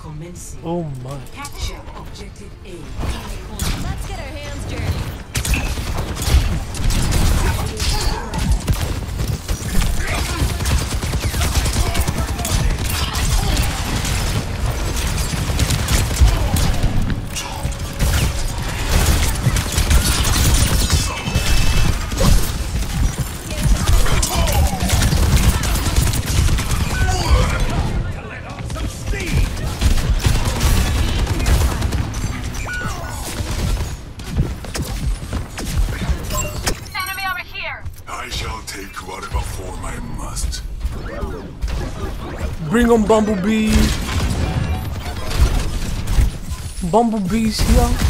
Commencing. Oh my. Capture objective A. Let's get our hands dirty. Bring on Bumblebee. Bumblebee's here.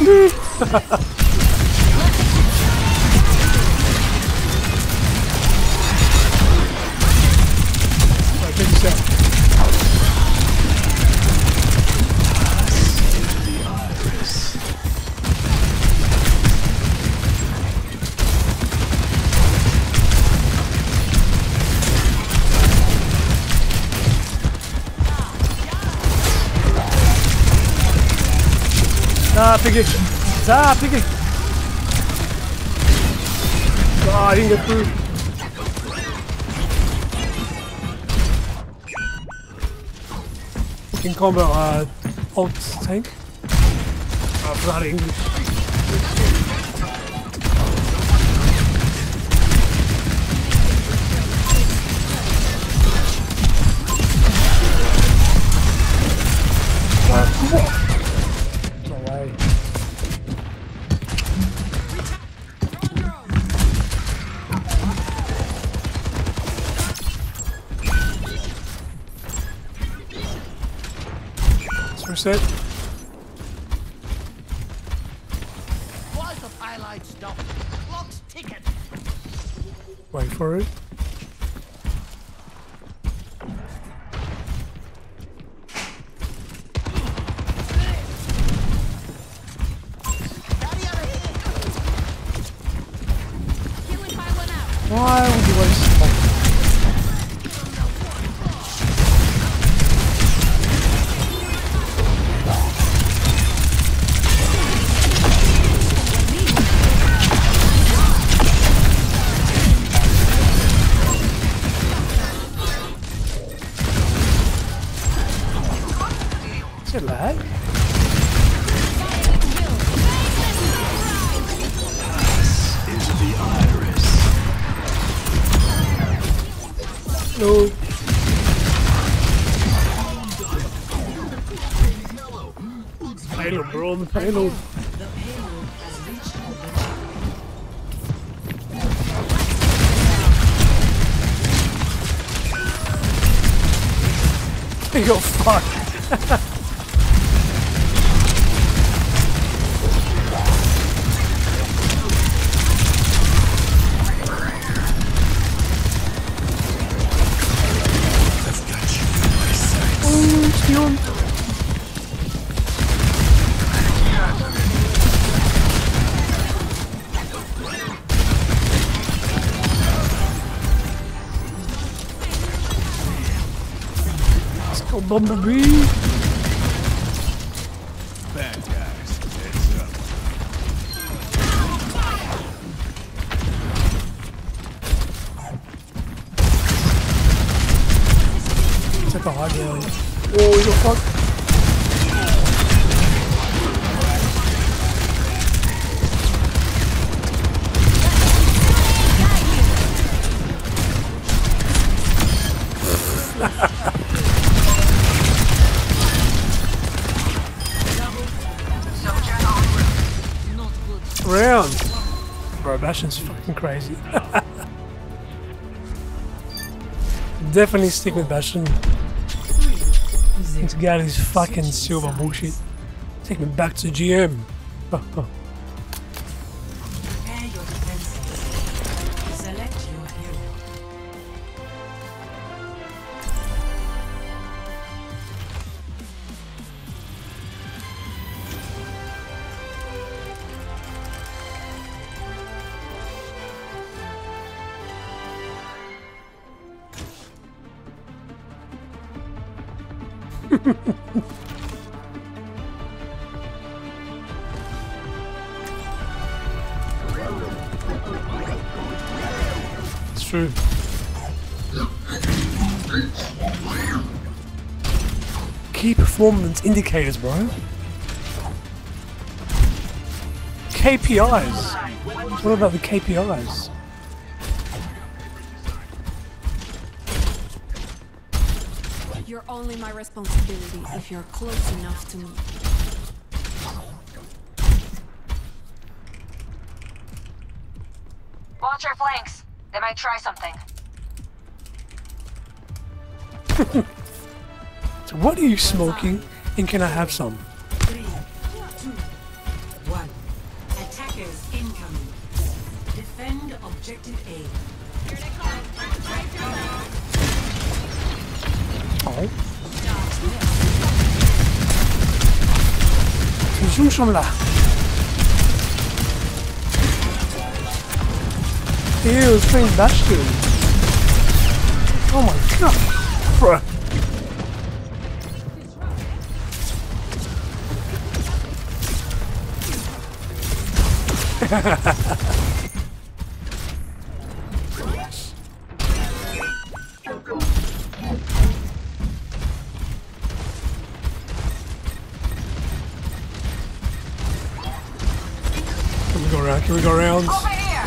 Right, take a shot. Ah, piggy! Ah, piggy! Ah, I didn't get through. In combat, uh, alt tank. I forgot English. Let's reset. Why the highlight stop? Clock's ticking. Wait for it. Daddy over here. Healing pylon out. Why would you waste Is it lag? Into the iris. No. Payload, bro, the payload. You fuck. Bumblebee. Bad guys. Heads up. Take a high ground. Oh, you got fucked. Round. Bro, fucking crazy. Definitely stick with Bastion. Let's get his fucking silver bullshit. Take me back to GM. It's true. Key performance indicators, bro. KPIs. What about the KPIs? Only my responsibility if you're close enough to me. Watch your flanks. They might try something. So what are you smoking? And can I have some? Zoom som la. Ew. Oh my god. Bruh. Ha ha ha ha. Can we go around? Over here!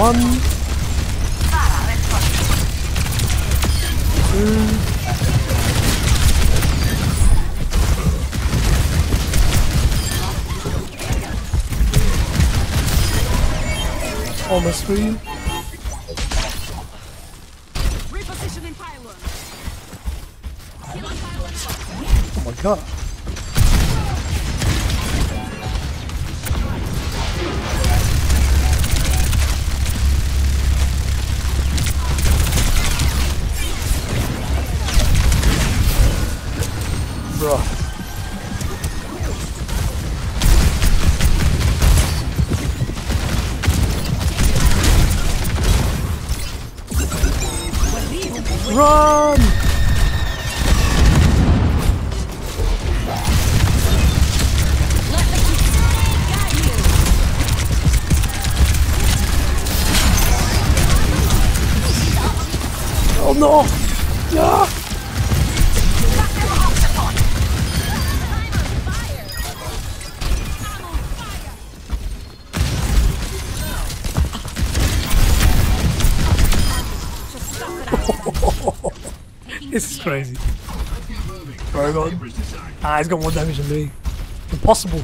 One, Ah, two. Three. Repositioning pylon. Oh my god. This is crazy. Drogon. Ah, he's got more damage than me. Impossible.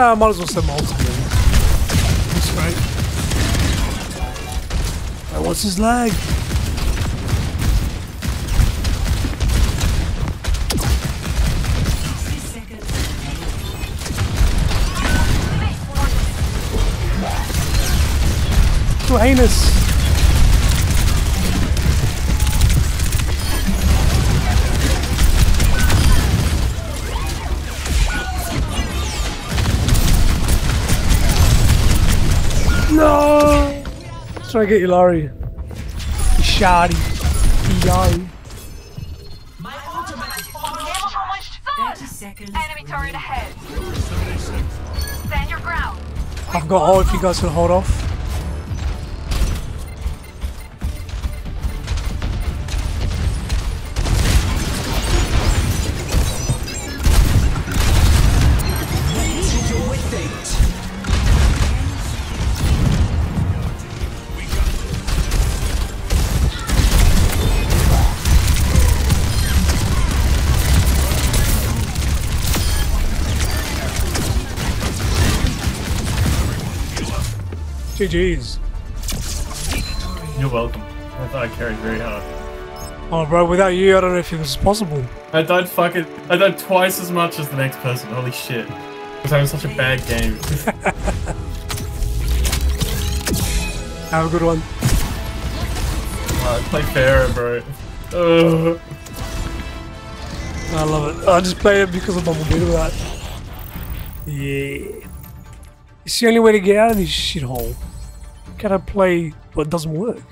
Ah, might as well set my ultimate. That's right. I What's his lag? Sixty try to get you, Laurie. You shoddy. Yari. Thirty seconds. Enemy turret ahead. Stand your ground. I've got all if you guys can hold off. GG's. You're welcome. I thought I carried very hard. Oh, bro, without you, I don't know if it was possible. I died fucking. I died twice as much as the next person. Holy shit. I was having such a bad game. Have a good one. uh, play fairer, bro. Ugh. I love it. I just play it because of my mobility. That. Yeah. It's the only way to get out of this shithole. Gotta play what doesn't work.